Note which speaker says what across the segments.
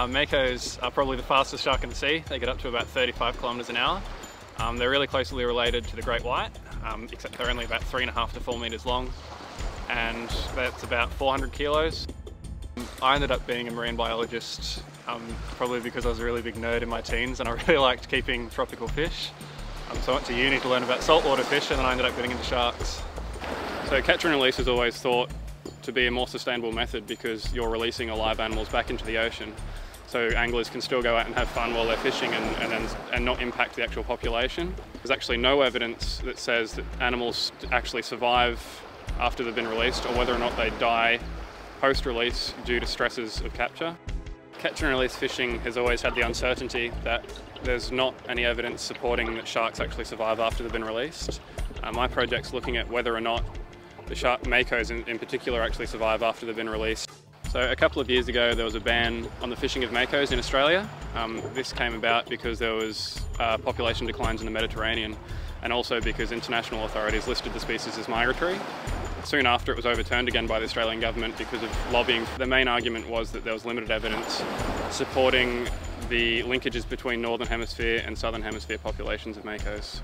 Speaker 1: Uh, Makos are probably the fastest shark in the sea. They get up to about 35 kilometres an hour. Um, they're really closely related to the great white, um, except they're only about three and a half to four metres long, and that's about 400 kilos. I ended up being a marine biologist um, probably because I was a really big nerd in my teens and I really liked keeping tropical fish. Um, so I went to uni to learn about saltwater fish and then I ended up getting into sharks. So catch and release is always thought to be a more sustainable method because you're releasing alive animals back into the ocean. So anglers can still go out and have fun while they're fishing and, and, and not impact the actual population. There's actually no evidence that says that animals actually survive after they've been released or whether or not they die post-release due to stresses of capture. Catch and release fishing has always had the uncertainty that there's not any evidence supporting that sharks actually survive after they've been released. Uh, my project's looking at whether or not the shortfin makos in, in particular actually survive after they've been released. So a couple of years ago there was a ban on the fishing of makos in Australia. Um, this came about because there was uh, population declines in the Mediterranean and also because international authorities listed the species as migratory. Soon after it was overturned again by the Australian government because of lobbying. The main argument was that there was limited evidence supporting the linkages between Northern Hemisphere and Southern Hemisphere populations of makos.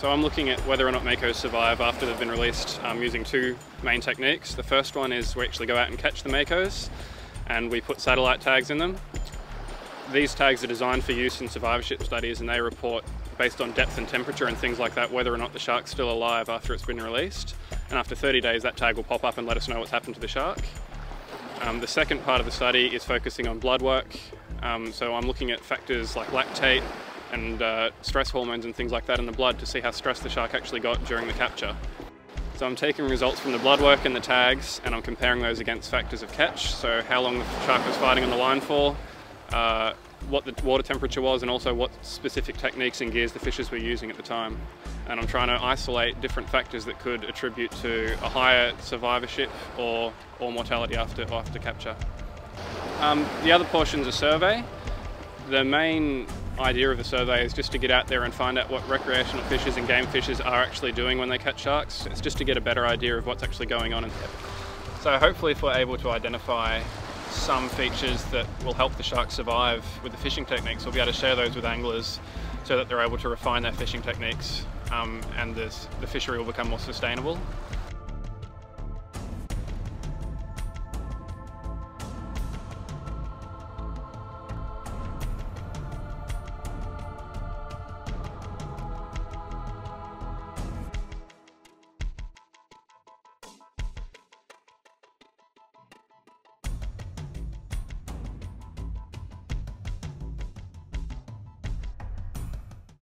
Speaker 1: So I'm looking at whether or not makos survive after they've been released um, using two main techniques. The first one is we actually go out and catch the makos and we put satellite tags in them. These tags are designed for use in survivorship studies and they report based on depth and temperature and things like that whether or not the shark's still alive after it's been released and after 30 days that tag will pop up and let us know what's happened to the shark. Um, the second part of the study is focusing on blood work. Um, so I'm looking at factors like lactate and uh, stress hormones and things like that in the blood to see how stressed the shark actually got during the capture. So I'm taking results from the blood work and the tags and I'm comparing those against factors of catch. So how long the shark was fighting on the line for, uh, what the water temperature was and also what specific techniques and gears the fishers were using at the time. And I'm trying to isolate different factors that could attribute to a higher survivorship or, or mortality after, after capture. Um, the other portion's a survey. The main idea of the survey is just to get out there and find out what recreational fishers and game fishers are actually doing when they catch sharks. It's just to get a better idea of what's actually going on. So hopefully if we're able to identify some features that will help the shark survive with the fishing techniques. We'll be able to share those with anglers so that they're able to refine their fishing techniques um, and this, the fishery will become more sustainable.